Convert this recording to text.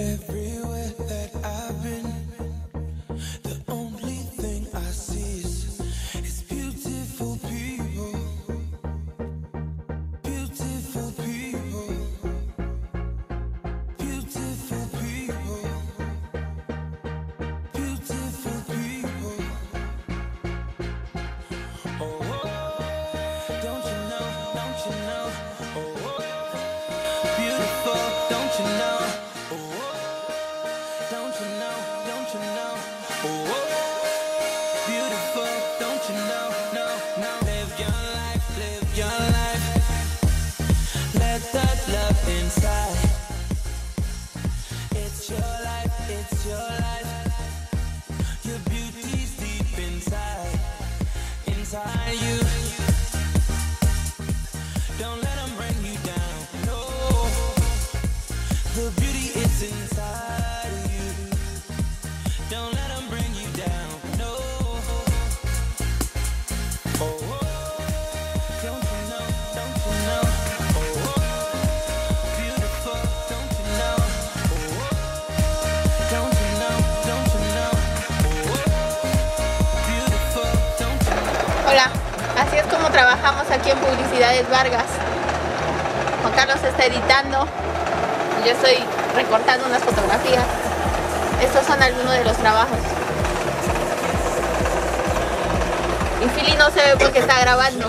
every don't you know, don't you know? Whoa, beautiful, don't you know, no, no. Live your life, live your life. Let that love inside. It's your life, it's your life. Your beauty's deep inside, inside you. Don't let them bring you down, no. The beauty is inside. Hola, así es como trabajamos aquí en Publicidades Vargas. Juan Carlos está editando y yo estoy recortando unas fotografías. Estos son algunos de los trabajos. Y Fili no se ve porque está grabando.